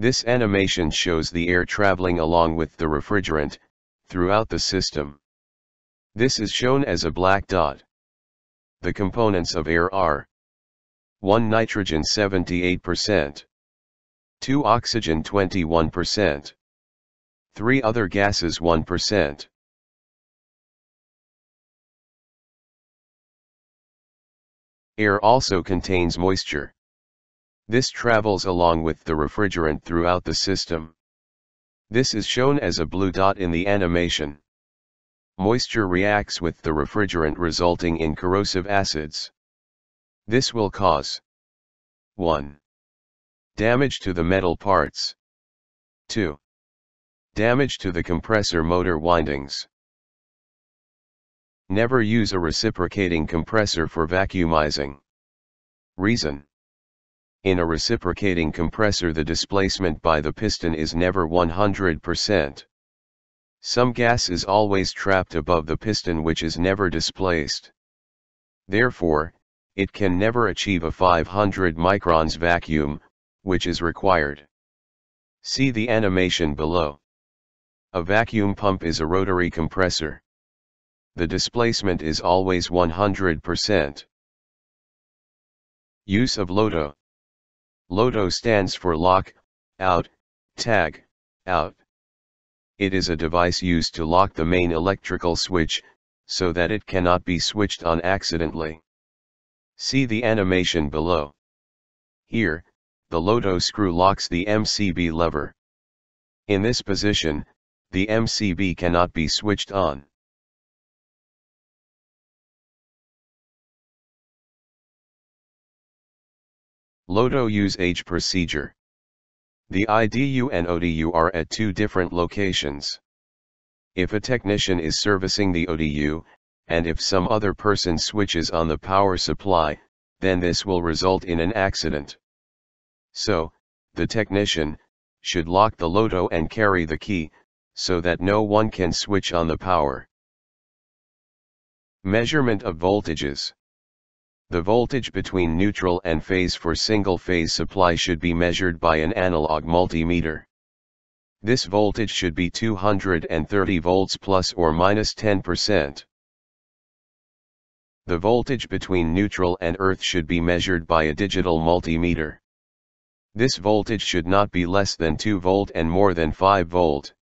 This animation shows the air traveling along with the refrigerant, throughout the system. This is shown as a black dot. The components of air are 1 nitrogen 78%, 2 oxygen 21%, 3 other gases 1%. Air also contains moisture. This travels along with the refrigerant throughout the system. This is shown as a blue dot in the animation. Moisture reacts with the refrigerant resulting in corrosive acids. This will cause 1. Damage to the metal parts. 2. Damage to the compressor motor windings. Never use a reciprocating compressor for vacuumizing. Reason In a reciprocating compressor the displacement by the piston is never 100%. Some gas is always trapped above the piston which is never displaced. Therefore, it can never achieve a 500 microns vacuum, which is required. See the animation below. A vacuum pump is a rotary compressor. The displacement is always 100%. Use of LOTO. LOTO stands for lock, out, tag, out. It is a device used to lock the main electrical switch, so that it cannot be switched on accidentally. See the animation below. Here, the LOTO screw locks the MCB lever. In this position, the MCB cannot be switched on. LOTO use age procedure. The IDU and ODU are at two different locations. If a technician is servicing the ODU, and if some other person switches on the power supply, then this will result in an accident. So, the technician, should lock the LOTO and carry the key, so that no one can switch on the power. Measurement of voltages. The voltage between neutral and phase for single-phase supply should be measured by an analog multimeter. This voltage should be 230 volts plus or minus 10%. The voltage between neutral and earth should be measured by a digital multimeter. This voltage should not be less than 2 volt and more than 5 volt.